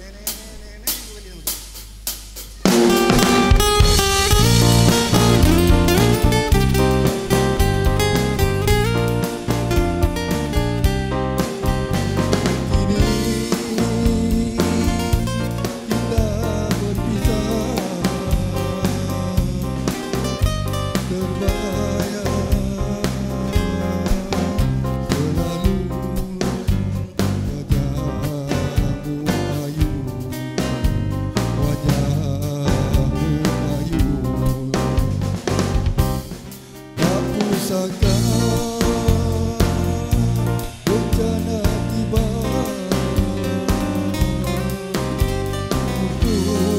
Thank you. you.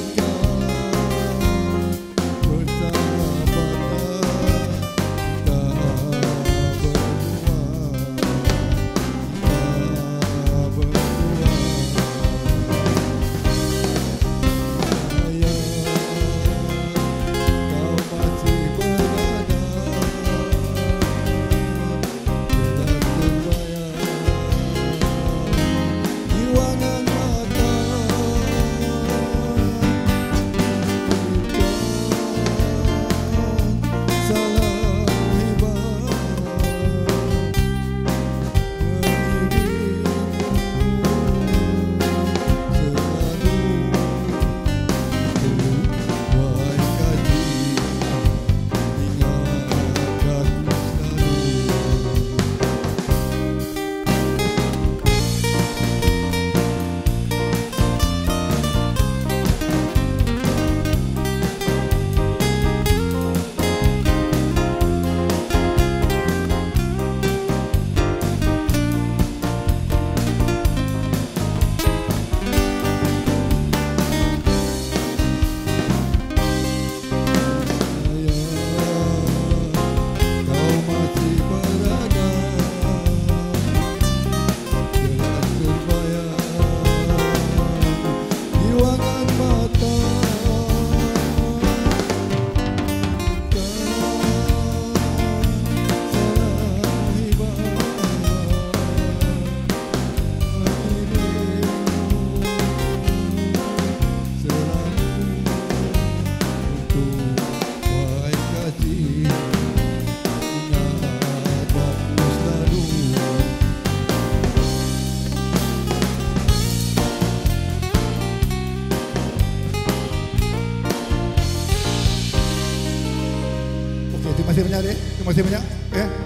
Kasih banyak. Terima kasih banyak. Ya.